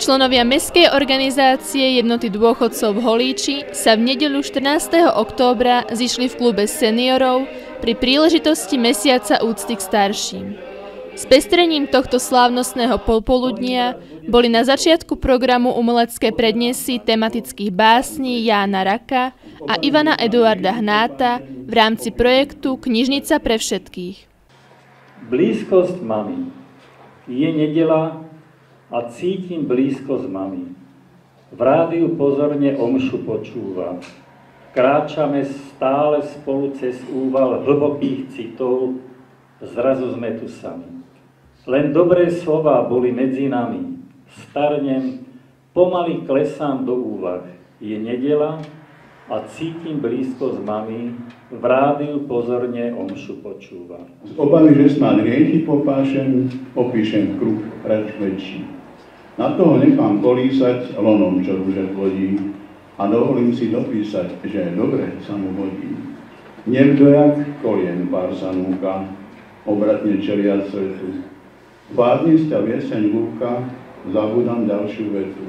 Členovia Mestskej organizácie Jednoty dôchodcov v Holíči sa v nedeľu 14. októbra zišli v klube seniorov pri príležitosti Mesiaca úcty k starším. S pestrením tohto slávnostného popoludnia boli na začiatku programu umelecké prednesy tematických básní Jána Raka a Ivana Eduarda Hnáta v rámci projektu Knižnica pre všetkých. Blízkosť mami. Je nedela a cítim blízko s mami. V rádiu pozorne omšu počúva. Kráčame stále spolu cez úval hlbokých citov, zrazu sme tu sami. Len dobré slova boli medzi nami. Starnem, pomaly klesám do úvah. Je nedela a cítim blízko s mami, v rádiu pozorne omšu počúva. Z obavy, že snad riechy popášem, opíšem kruh reč väčší. Na toho nechám kolísať lonom, čo rúže plodí a dovolím si dopísať, že dobre sa mu hodí. Niekto jak kolien pár sa núka, obratne čelia svetu. Vádni sta vieseň lúka, zabudám ďalšiu vetu.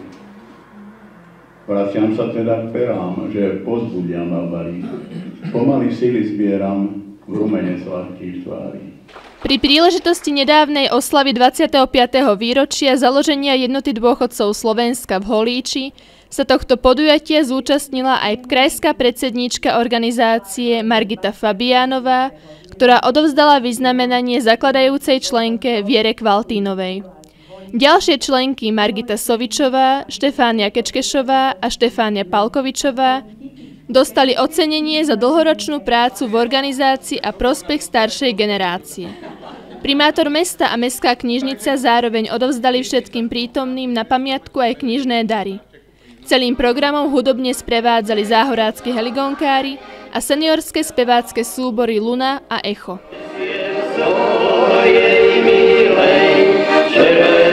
Vraciam sa teda k perám, že pozbudia ma varí. Pomaly síly zbieram rumene sladkých tvári. Pri príležitosti nedávnej oslavy 25. výročia založenia jednoty dôchodcov Slovenska v Holíči sa tohto podujatia zúčastnila aj krajská predsedníčka organizácie Margita Fabiánová, ktorá odovzdala vyznamenanie zakladajúcej členke Viere Kvaltínovej. Ďalšie členky Margita Sovičová, Štefánia Kečkešová a Štefánia Palkovičová dostali ocenenie za dlhoročnú prácu v organizácii a prospech staršej generácie. Primátor mesta a mestská knižnica zároveň odovzdali všetkým prítomným na pamiatku aj knižné dary. Celým programom hudobne sprevádzali záhorácky heligonkári a seniorské spevácké súbory Luna a Echo. Červenú